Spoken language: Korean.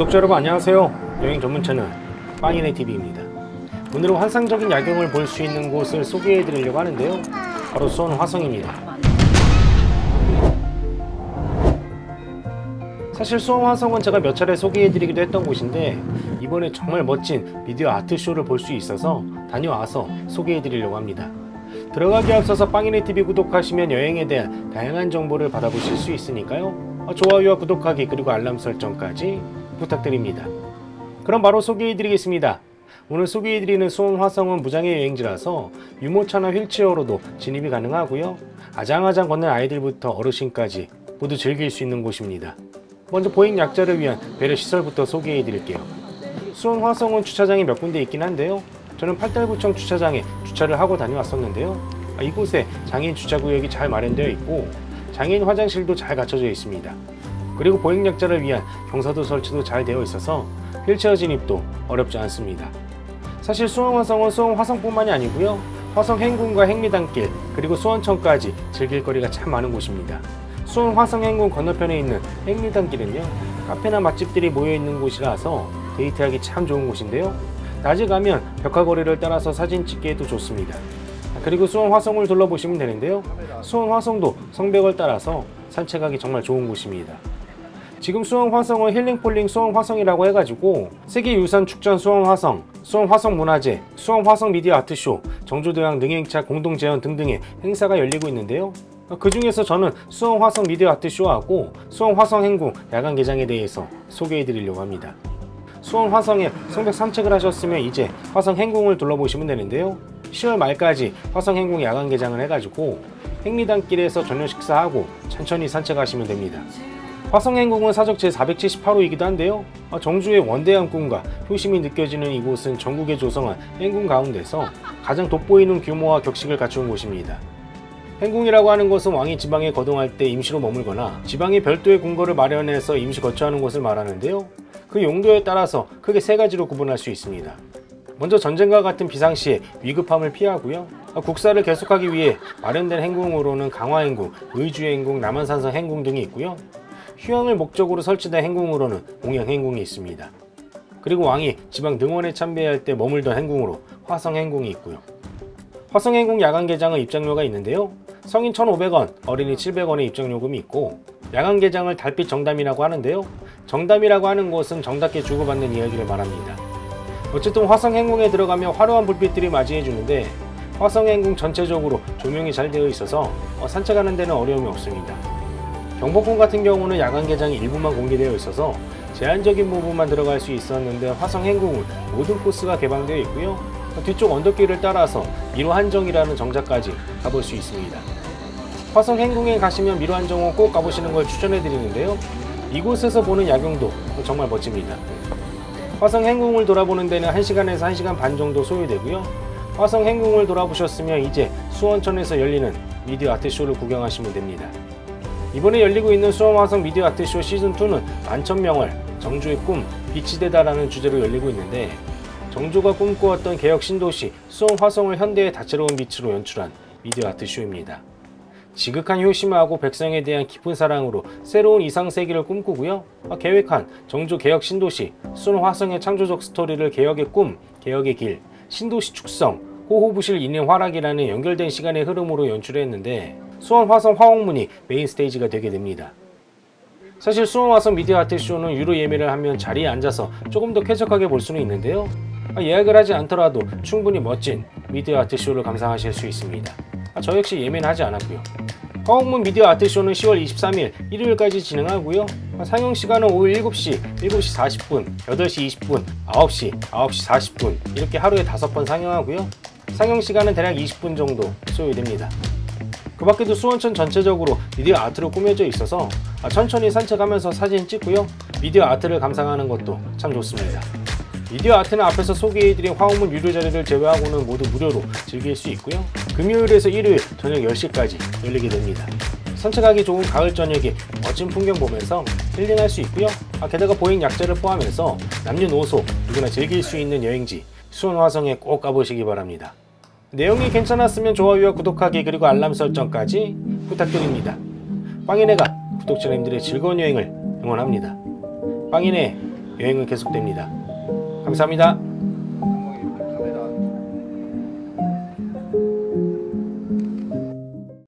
구독자 여러분 안녕하세요. 여행 전문 채널 빵이네 TV입니다. 오늘은 환상적인 야경을 볼 수 있는 곳을 소개해 드리려고 하는데요. 바로 수원 화성입니다. 사실 수원 화성은 제가 몇 차례 소개해 드리기도 했던 곳인데 이번에 정말 멋진 미디어 아트쇼를 볼 수 있어서 다녀와서 소개해 드리려고 합니다. 들어가기 앞서서 빵이네 TV 구독하시면 여행에 대한 다양한 정보를 받아보실 수 있으니까요. 좋아요와 구독하기 그리고 알람 설정까지 부탁드립니다. 그럼 바로 소개해드리겠습니다. 오늘 소개해드리는 수원 화성은 무장의 여행지라서 유모차나 휠체어로도 진입이 가능하고요. 아장아장 걷는 아이들부터 어르신까지 모두 즐길 수 있는 곳입니다. 먼저 보행 약자를 위한 배려 시설부터 소개해드릴게요. 수원 화성은 주차장이 몇 군데 있긴 한데요. 저는 팔달구청 주차장에 주차를 하고 다녀왔었는데요. 아, 이곳에 장애인 주차구역이 잘 마련되어 있고 장애인 화장실도 잘 갖춰져 있습니다. 그리고 보행약자를 위한 경사도 설치도 잘 되어 있어서 휠체어 진입도 어렵지 않습니다. 사실 수원 화성은 수원 화성뿐만이 아니고요. 화성 행군과 행리단길 그리고 수원천까지 즐길 거리가 참 많은 곳입니다. 수원 화성 행군 건너편에 있는 행리단길은요. 카페나 맛집들이 모여 있는 곳이라서 데이트하기 참 좋은 곳인데요. 낮에 가면 벽화거리를 따라서 사진 찍기에도 좋습니다. 그리고 수원 화성을 둘러보시면 되는데요. 수원 화성도 성벽을 따라서 산책하기 정말 좋은 곳입니다. 지금 수원 화성은 healing falling 수원 화성이라고 해가지고 세계유산 축전 수원 화성, 수원 화성 문화제, 수원 화성 미디어 아트쇼, 정조대왕 능행차 공동 재현 등등의 행사가 열리고 있는데요. 그 중에서 저는 수원 화성 미디어 아트쇼하고 수원 화성 행궁 야간 개장에 대해서 소개해 드리려고 합니다. 수원 화성에 성벽 산책을 하셨으면 이제 화성 행궁을 둘러보시면 되는데요. 10월 말까지 화성 행궁 야간 개장을 해가지고 행리단길에서 저녁 식사하고 천천히 산책하시면 됩니다. 화성 행궁은 사적 제478호이기도 한데요. 정주의 원대한 꿈과 효심이 느껴지는 이곳은 전국에 조성한 행궁 가운데서 가장 돋보이는 규모와 격식을 갖춘 곳입니다. 행궁이라고 하는 것은 왕이 지방에 거동할 때 임시로 머물거나 지방에 별도의 궁궐을 마련해서 임시 거처하는 곳을 말하는데요. 그 용도에 따라서 크게 세 가지로 구분할 수 있습니다. 먼저 전쟁과 같은 비상시에 위급함을 피하고요. 국사를 계속하기 위해 마련된 행궁으로는 강화행궁, 의주행궁, 남한산성 행궁 등이 있고요. 휴양을 목적으로 설치된 행궁으로는 옹양행궁이 있습니다. 그리고 왕이 지방 등원에 참배할 때 머물던 행궁으로 화성행궁이 있고요. 화성행궁 야간 개장은 입장료가 있는데요. 성인 1,500원, 어린이 700원의 입장요금이 있고 야간 개장을 달빛 정담이라고 하는데요. 정담이라고 하는 것은 정답게 주고받는 이야기를 말합니다. 어쨌든 화성행궁에 들어가면 화려한 불빛들이 맞이해 주는데 화성행궁 전체적으로 조명이 잘 되어 있어서 어, 산책하는 데는 어려움이 없습니다. 경복궁 같은 경우는 야간 개장이 일부만 공개되어 있어서 제한적인 부분만 들어갈 수 있었는데 화성 행궁은 모든 코스가 개방되어 있고요. 뒤쪽 언덕길을 따라서 미로한정이라는 정자까지 가볼 수 있습니다. 화성 행궁에 가시면 미로한정은 꼭 가보시는 걸 추천해 드리는데요. 이곳에서 보는 야경도 정말 멋집니다. 화성 행궁을 돌아보는 데는 1시간에서 1시간 반 정도 소요되고요. 화성 행궁을 돌아보셨으면 이제 수원천에서 열리는 미디어 아트쇼를 구경하시면 됩니다. 이번에 열리고 있는 수원 화성 미디어 아트쇼 시즌2는 만천명월 정주의 꿈 빛이 되다라는 주제로 열리고 있는데 정조가 꿈꾸었던 개혁 신도시 수원 화성을 현대의 다채로운 빛으로 연출한 미디어 아트쇼입니다. 지극한 효심하고 백성에 대한 깊은 사랑으로 새로운 이상세계를 꿈꾸고요. 아, 계획한 정조 개혁 신도시, 수원화성의 창조적 스토리를 개혁의 꿈, 개혁의 길, 신도시 축성, 호호부실 인인화락이라는 연결된 시간의 흐름으로 연출했는데 수원 화성 화홍문이 main stage가 되게 됩니다. 사실 수원 화성 미디어 아트쇼는 유료 예매를 하면 자리에 앉아서 조금 더 쾌적하게 볼 수는 있는데요. 아, 예약을 하지 않더라도 충분히 멋진 미디어 아트쇼를 감상하실 수 있습니다. 아, 저 역시 예매는 하지 않았고요. 화옥문 미디어 아트쇼는 10월 23일 일요일까지 진행하고요. 상영 시간은 오후 7시, 7시 40분, 8시 20분, 9시, 9시 40분 이렇게 하루에 5번 상영하고요. 상영 시간은 대략 20분 정도 소요됩니다. 그 밖에도 수원천 전체적으로 미디어 아트로 꾸며져 있어서 천천히 산책하면서 사진 찍고요. 미디어 아트를 감상하는 것도 참 좋습니다. 미디어 아트는 앞에서 소개해드린 화옥문 유료 자리를 제외하고는 모두 무료로 즐길 수 있고요. 금요일에서 일요일 저녁 10시까지 열리게 됩니다. 산책하기 좋은 가을 저녁에 멋진 풍경 보면서 힐링할 수 있고요. 아, 게다가 보행 약자를 포함해서 남녀노소 누구나 즐길 수 있는 여행지 수원 화성에 꼭 가보시기 바랍니다. 내용이 괜찮았으면 좋아요와 구독하기 그리고 알람 설정까지 부탁드립니다. 빵이네가 구독자님들의 즐거운 여행을 응원합니다. 빵이네 여행은 계속됩니다. 감사합니다.